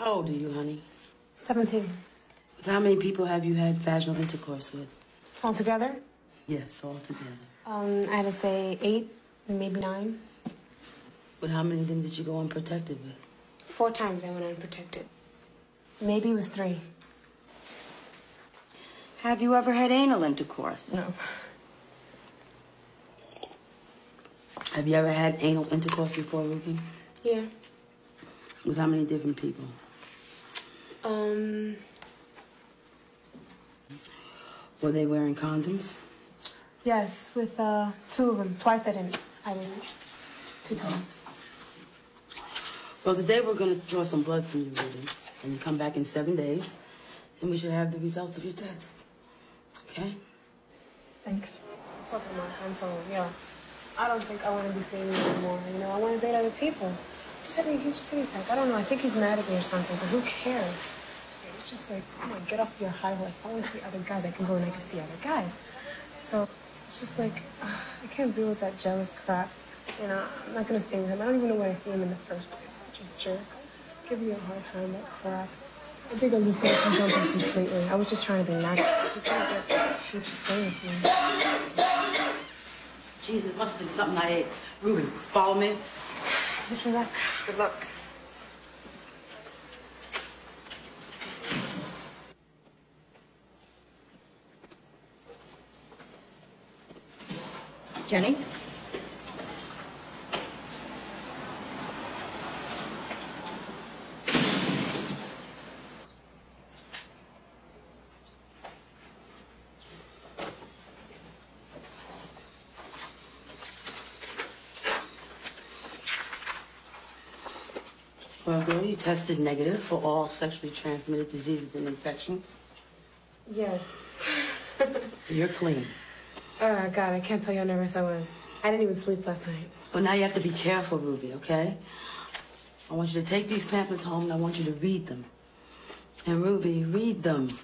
How old are you, honey? 17. With how many people have you had vaginal intercourse with? Altogether, Yes, all together. um, I had to say eight, maybe nine. But how many of them did you go unprotected with? Four times I went unprotected. Maybe it was three. Have you ever had anal intercourse? No. Have you ever had anal intercourse before, Ruby? Yeah. With how many different people? Um, Were they wearing condoms? yes, with uh, two of them. Twice I didn't. I didn't. Two times. Well, today we're going to draw some blood from you, Ruby. And you come back in seven days, and we should have the results of your tests. Okay? Thanks. Talking about console, yeah. I don't think I want to be seeing you anymore. You know, I want to date other people. He's just having a huge titty attack. I don't know. I think he's mad at me or something, but who cares? It's just like, come on, get off your high horse. I want to see other guys. I can go and I can see other guys. So it's just like, uh, I can't deal with that jealous crap. You know, I'm not going to stay with him. I don't even know why I see him in the first place. Such a jerk. Give me a hard time, that crap. I think I'm just going to jump him completely. I was just trying to be nice. He's going to get a huge stay with me. Jesus, must have been something I ate. Ruby, follow me. Wish me luck. Good luck. Jenny? Well, girl, you tested negative for all sexually transmitted diseases and infections. Yes. You're clean. Oh, God, I can't tell you how nervous I was. I didn't even sleep last night. But now you have to be careful, Ruby, okay? I want you to take these pamphlets home and I want you to read them. And Ruby, read them.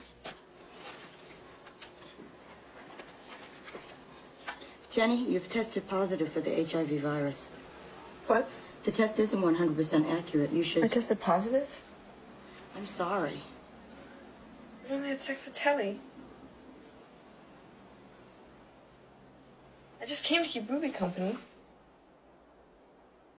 Jenny, you've tested positive for the HIV virus. What? The test isn't 100% accurate. You should. I tested positive? I'm sorry. I only had sex with Telly. I just came to keep Ruby company.